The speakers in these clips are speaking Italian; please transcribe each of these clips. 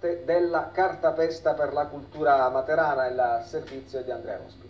l'arte della cartapesta per la cultura materana, il servizio di Andrea Rospi.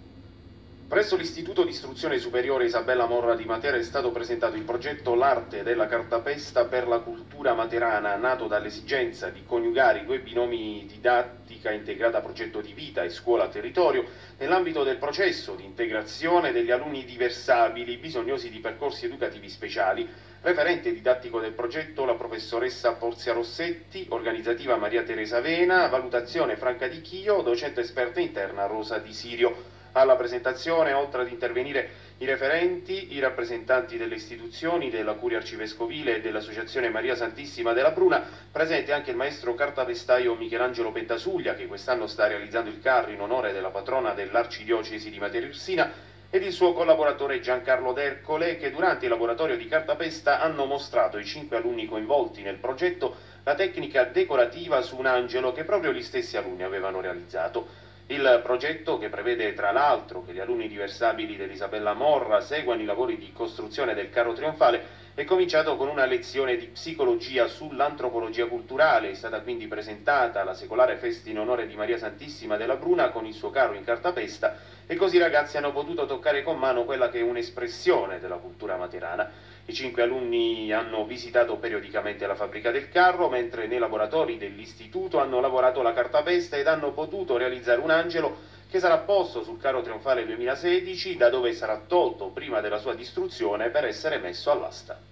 Presso l'Istituto di Istruzione Superiore Isabella Morra di Matera è stato presentato il progetto L'arte della cartapesta per la cultura materana, nato dall'esigenza di coniugare i due binomi didattica integrata progetto di vita e scuola territorio nell'ambito del processo di integrazione degli alunni diversabili bisognosi di percorsi educativi speciali. Referente didattico del progetto la professoressa Porzia Rossetti, organizzativa Maria Teresa Vena, valutazione Franca Di Chio, docente esperta interna Rosa Di Sirio. Alla presentazione, oltre ad intervenire i referenti, i rappresentanti delle istituzioni, della Curia Arcivescovile e dell'Associazione Maria Santissima della Bruna, presente anche il maestro cartapestaio Michelangelo Pentasuglia, che quest'anno sta realizzando il carro in onore della patrona dell'Arcidiocesi di Matera Ursina, ed il suo collaboratore Giancarlo D'Ercole, che durante il laboratorio di cartapesta hanno mostrato ai cinque alunni coinvolti nel progetto la tecnica decorativa su un angelo che proprio gli stessi alunni avevano realizzato. Il progetto, che prevede tra l'altro che gli alunni diversabili dell'Isabella Morra seguano i lavori di costruzione del carro trionfale, è cominciato con una lezione di psicologia sull'antropologia culturale, è stata quindi presentata la secolare festa in onore di Maria Santissima della Bruna con il suo carro in cartapesta e così i ragazzi hanno potuto toccare con mano quella che è un'espressione della cultura materana. I cinque alunni hanno visitato periodicamente la fabbrica del carro, mentre nei laboratori dell'istituto hanno lavorato la cartapesta ed hanno potuto realizzare un angelo che sarà posto sul carro trionfale 2016, da dove sarà tolto prima della sua distruzione per essere messo all'asta.